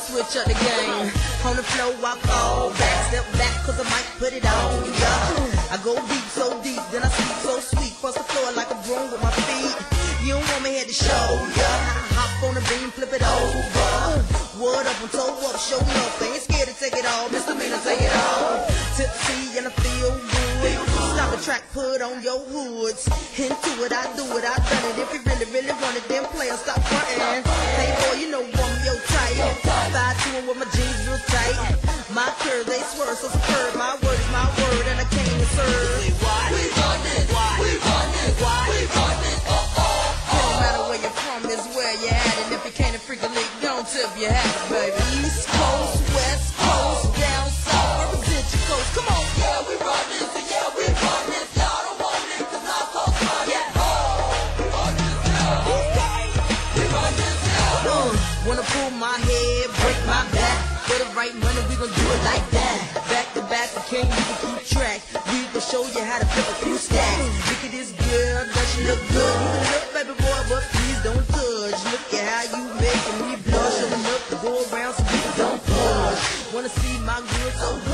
switch up the game. On the floor, I fall back, step back, cause I might put it on ya. I go deep, so deep, then I speak so sweet, cross the floor like a broom with my feet. You don't want me here to show ya. Hop on the beam, flip it over. What up, I'm toe up, show up. Ain't scared to take it all, misdemeanor, take it all. Tipsy and I feel good. Stop the track, put on your hoods. Into it, I do it, I done it. If you really, really want it, then play or stop frontin'. Tight. My curves, they swerve so superb. My word is my word, and I came to serve. We run this, we run we run this. No matter where you're from, is where you're at. And if you can't freak a don't tip your hat, baby. East Coast, Wanna pull my head, break my back. For the right money, we gon' do it like that. Back to back, we can't even keep track. We gon' show you how to flip a few stacks. Look at this girl, does she look good? You can look, baby boy, but please don't touch. Look at how you making me blush. Showing up to go around so people don't push. Wanna see my girl so good?